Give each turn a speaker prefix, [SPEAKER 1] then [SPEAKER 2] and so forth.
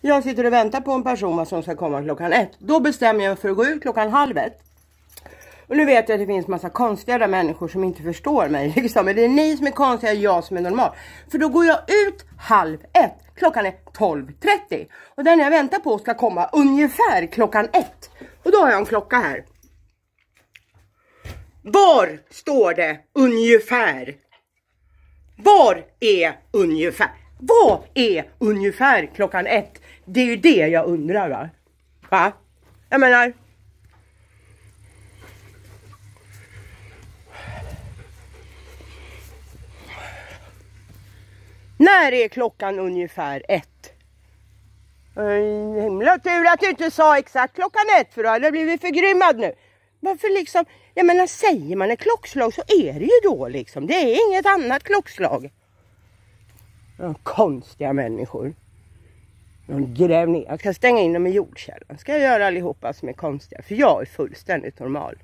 [SPEAKER 1] Jag sitter och väntar på en person som ska komma klockan ett. Då bestämmer jag mig för att gå ut klockan halv ett. Och nu vet jag att det finns massa konstiga människor som inte förstår mig. Liksom. Men det är ni som är konstiga, jag som är normal. För då går jag ut halv ett. Klockan är 12.30. Och den jag väntar på ska komma ungefär klockan ett. Och då har jag en klocka här. Var står det ungefär? Var är ungefär? Vad är ungefär klockan ett? Det är ju det jag undrar va? Va? Jag menar. När är klockan ungefär ett? Himla tur att du inte sa exakt klockan ett för då hade jag blivit förgrymmad nu. Varför liksom, jag menar säger man ett klockslag så är det ju då liksom. Det är inget annat klockslag. Konstiga människor någon grävning. Jag ska stänga in dem i jordkällan. Ska jag göra allihopa som är konstiga. För jag är fullständigt normal.